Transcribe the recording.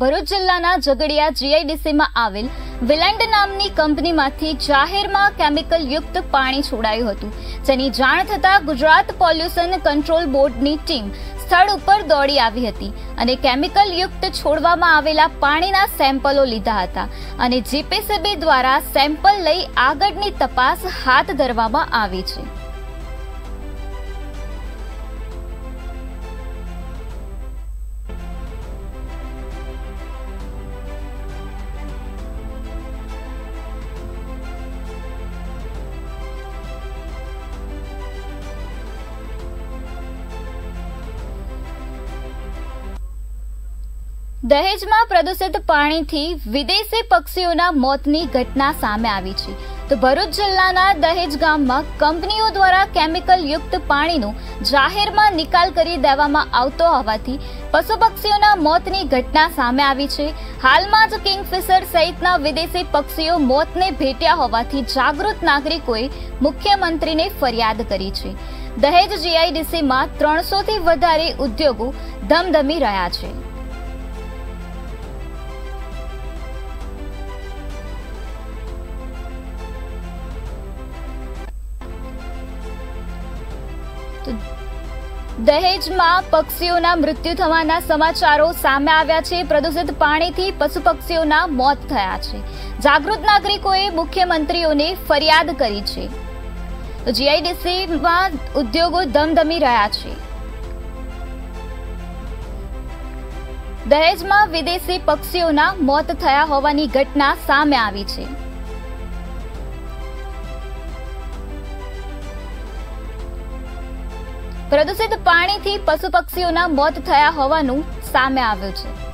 ભરૂચ જિલ્લાના ઝઘડિયા જીઆઈડીસીમાં આવેલ વિલેન્ડ નામની કંપનીમાંથી જાહેરમાં કેમિકલ યુક્ત પાણી છોડાયું હતું, જેની જાણ થતાં ગુજરાત પોલ્યુશન કંટ્રોલ બોર્ડની ટીમ સ્થળ ઉપર દોડી આવી હતી અને કેમિકલ યુક્ત છોડવામાં આવેલા પાણીના સેમ્પલો લીધા હતા અને જીપીસીબી દ્વારા સેમ્પલ લઈ આગળની તપાસ હાથ ધરવામાં આવી છે. દહેજમાં પ્રદૂષિત પાણીથી વિદેશી પક્ષીઓના મોતની ઘટના સામે આવી છે. તો ભરૂચ જિલ્લાના દહેજ ગામમાં કંપનીઓ દ્વારા કેમિકલ યુક્ત પાણીનો જાહેરમાં નિકાલ કરી દેવામાં આવતો હોવાથી પશુ પક્ષીઓના મોતની ઘટના સામે આવી છે. હાલમાં જ કિંગફિશર સહિતના વિદેશી પક્ષીઓ મોતને ભેટ્યા હોવાથી જાગૃત નાગરિકોએ મુખ્યમંત્રીને ફરિયાદ કરી છે. દહેજ જીઆઈડીસીમાં ત્રણસોથી વધારે ઉદ્યોગો ધમધમી રહ્યા છે. દહેજમાં પક્ષીઓના મૃત્યુ થવાના સમાચારો સામે આવ્યા છે. પ્રદૂષિત પાણીથી પશુ પક્ષીઓના મોત થયા છે. જાગૃત નાગરિકોએ મુખ્યમંત્રીઓને ફરિયાદ કરી છે. જીઆઈડીસીમાં ઉદ્યોગો ધમધમી રહ્યા છે. દહેજમાં વિદેશી પક્ષીઓના મોત થયા હોવાની ઘટના સામે આવી છે. પ્રદૂષિત પાણીથી પશુ પક્ષીઓના મોત થયા હોવાનું સામે આવ્યું છે.